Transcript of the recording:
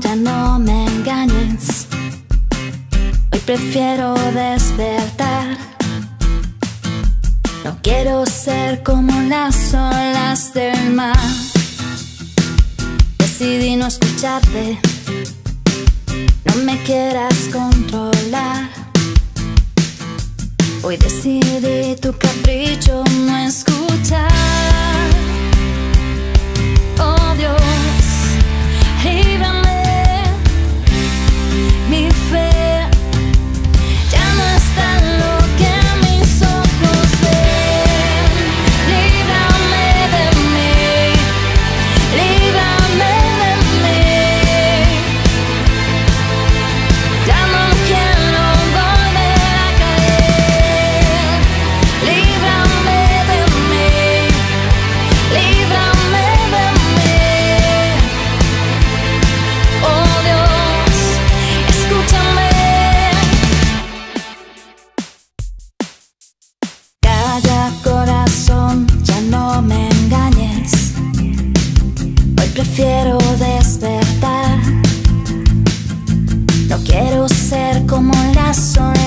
ya no me engañes. Hoy prefiero despertar. No quiero ser como las olas del mar. Decidí no escucharte. No me quieras controlar. Hoy decidí tu capricho no escuchar. prefiero despertar. No quiero ser como las son